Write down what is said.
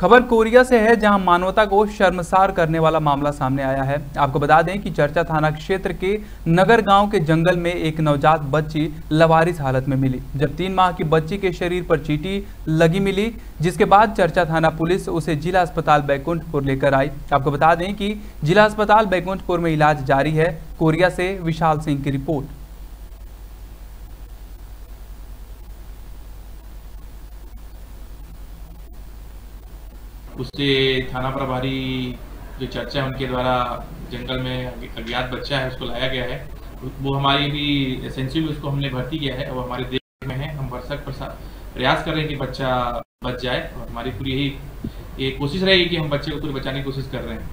खबर कोरिया से है, जहाँ मानवता को शर्मसार करने वाला मामला सामने आया है। आपको बता दें कि चर्चा थाना क्षेत्र के नगर गाँव के जंगल में एक नवजात बच्ची लवारिस हालत में मिली। जब तीन माह की बच्ची के शरीर पर चीटी लगी मिली, जिसके बाद चर्चा थाना पुलिस उसे जिला अस्पताल बैकुंठपुर लेकर आई। आपको बता दें कि जिला अस्पताल बैकुंठपुर में इलाज जारी है। कोरिया से विशाल सिंह की रिपोर्ट। उससे थाना प्रभारी जो चर्चा है उनके द्वारा जंगल में अज्ञात बच्चा है, उसको लाया गया है। वो हमारी भी एसेंशियल उसको हमने भर्ती किया है। वो हमारे देश में है। हम भरसक प्रयास कर रहे हैं कि बच्चा बच जाए और हमारी पूरी यही ये कोशिश रहेगी कि हम बच्चे को पूरी बचाने की कोशिश कर रहे हैं।